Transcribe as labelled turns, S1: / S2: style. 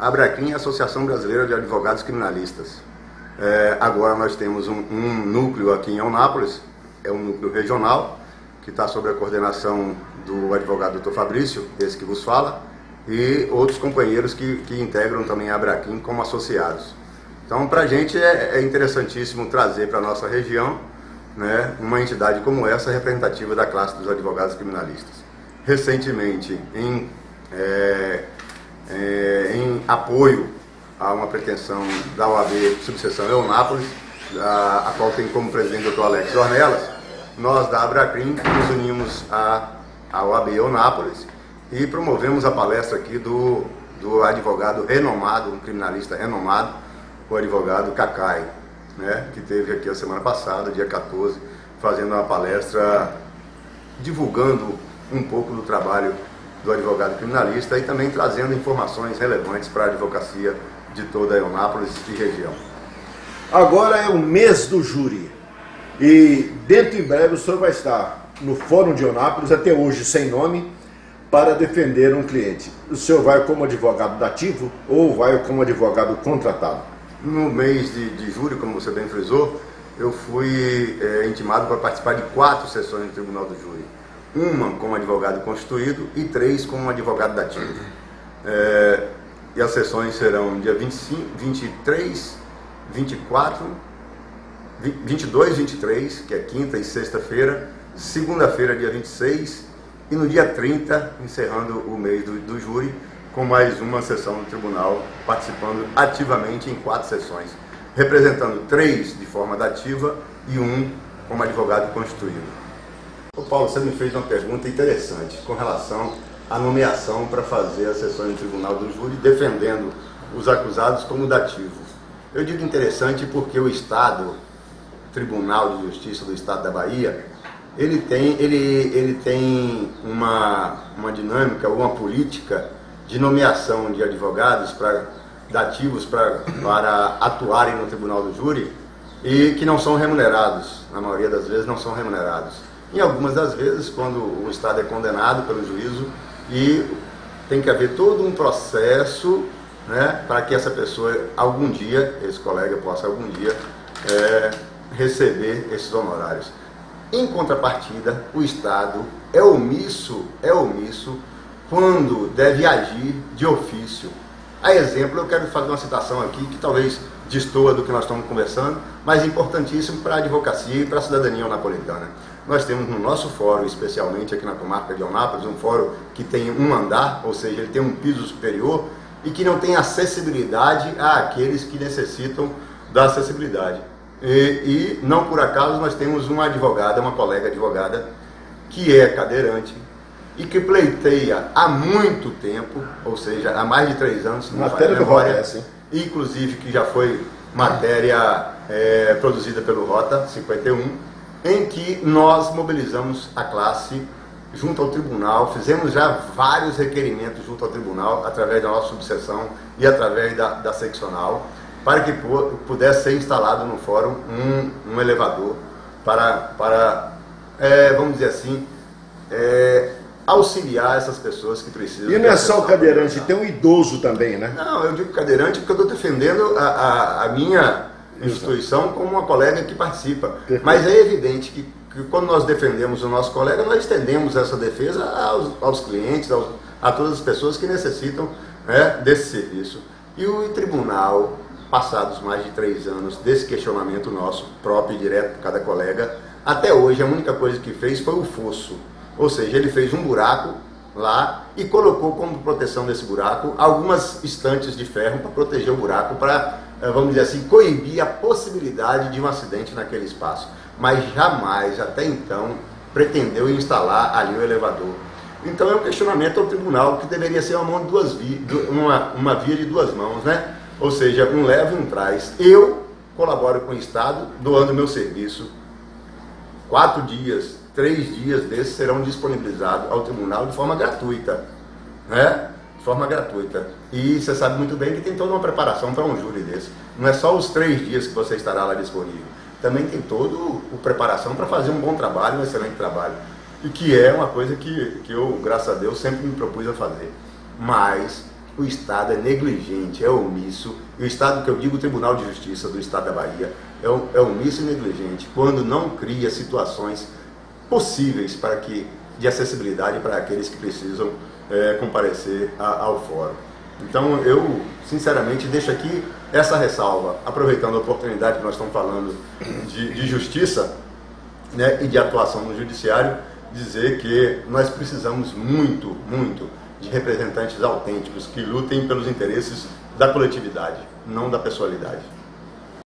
S1: A Abraquim é a Associação Brasileira de Advogados Criminalistas. É, agora nós temos um, um, núcleo aqui em Eunápolis, é um núcleo regional, que está sob a coordenação do advogado Dr. Fabrício, esse que vos fala, e outros companheiros que, que integram também a Abraquim como associados. Então, para a gente é, é, interessantíssimo trazer para a nossa região né, uma entidade como essa, representativa da classe dos advogados criminalistas. Recentemente, em é, é, em apoio a uma pretensão da OAB subseção Eunápolis, a, a qual tem como presidente o Dr. Alex Ornelas, nós da Abracrim nos unimos à, à OAB Eunápolis e promovemos a palestra aqui do, do advogado renomado, um criminalista renomado, o advogado Cacai, né, que teve aqui a semana passada, dia 14, fazendo uma palestra divulgando um pouco do trabalho do advogado criminalista e também trazendo informações relevantes para a advocacia de toda a Eunápolis e região.
S2: Agora é o mês do júri e dentro em breve o senhor vai estar no Fórum de Eunápolis, até hoje sem nome, para defender um cliente. O senhor vai como advogado dativo ou vai como advogado contratado?
S1: No mês de, de júri, como você bem frisou, eu fui é, intimado para participar de quatro sessões no Tribunal do Júri uma como advogado constituído e três como advogado dativo. É, e as sessões serão dia 25, 23, 24, 22, 23, que é quinta e sexta-feira, segunda-feira, dia 26, e no dia 30, encerrando o mês do, do júri, com mais uma sessão do tribunal, participando ativamente em quatro sessões, representando três de forma dativa e um como advogado constituído. Ô Paulo, você me fez uma pergunta interessante com relação à nomeação para fazer as sessões no Tribunal do Júri, defendendo os acusados como dativos. Eu digo interessante porque o Estado, Tribunal de Justiça do Estado da Bahia, ele tem, ele, ele tem uma, uma dinâmica, uma política de nomeação de advogados para dativos para, para atuarem no Tribunal do Júri e que não são remunerados, na maioria das vezes não são remunerados. Em algumas das vezes, quando o Estado é condenado pelo juízo e tem que haver todo um processo né, para que essa pessoa, algum dia, esse colega possa algum dia é, receber esses honorários. Em contrapartida, o Estado é omisso, é omisso quando deve agir de ofício. A exemplo, eu quero fazer uma citação aqui que talvez destoa do que nós estamos conversando, mas importantíssimo para a advocacia e para a cidadania napolitana. Nós temos no nosso fórum, especialmente aqui na comarca de Onápolis, um fórum que tem um andar, ou seja, ele tem um piso superior e que não tem acessibilidade àqueles que necessitam da acessibilidade. E, e não por acaso nós temos uma advogada, uma colega advogada, que é cadeirante e que pleiteia há muito tempo, ou seja, há mais de três anos,
S2: matéria do Rota,
S1: inclusive que já foi matéria é, produzida pelo Rota 51, em que nós mobilizamos a classe junto ao tribunal, fizemos já vários requerimentos junto ao tribunal, através da nossa subseção e através da, da seccional, para que pudesse ser instalado no fórum um, um elevador para, para é, vamos dizer assim, é, auxiliar essas pessoas que precisam.
S2: E não é só o cadeirante, tem um idoso também, né?
S1: Não, eu digo cadeirante porque eu estou defendendo a, a, a minha instituição como uma colega que participa. Perfeito. Mas é evidente que, que, quando nós defendemos o nosso colega, nós estendemos essa defesa aos, aos clientes, aos, a todas as pessoas que necessitam né, desse serviço. E o tribunal, passados mais de três anos desse questionamento nosso, próprio e direto por cada colega, até hoje a única coisa que fez foi o fosso. Ou seja, ele fez um buraco lá e colocou como proteção desse buraco algumas estantes de ferro para proteger o buraco, para vamos dizer assim, coibir a possibilidade de um acidente naquele espaço. Mas jamais, até então, pretendeu instalar ali o elevador. Então é um questionamento ao tribunal que deveria ser uma, mão de duas vi uma, uma via de duas mãos, né? Ou seja, um leva e um traz. Eu colaboro com o Estado, doando meu serviço. Quatro dias, três dias desses serão disponibilizados ao tribunal de forma gratuita. Né? De forma gratuita. E você sabe muito bem que tem toda uma preparação para um júri desse. Não é só os três dias que você estará lá disponível. Também tem toda a preparação para fazer um bom trabalho, um excelente trabalho. E que é uma coisa que, que eu, graças a Deus, sempre me propus a fazer. Mas o Estado é negligente, é omisso, e o Estado, que eu digo o Tribunal de Justiça do Estado da Bahia, é, é omisso e negligente quando não cria situações possíveis para que de acessibilidade para aqueles que precisam é, comparecer a, ao fórum. Então eu, sinceramente, deixo aqui essa ressalva, aproveitando a oportunidade que nós estamos falando de, de justiça né, e de atuação no judiciário, dizer que nós precisamos muito, muito de representantes autênticos que lutem pelos interesses da coletividade, não da pessoalidade.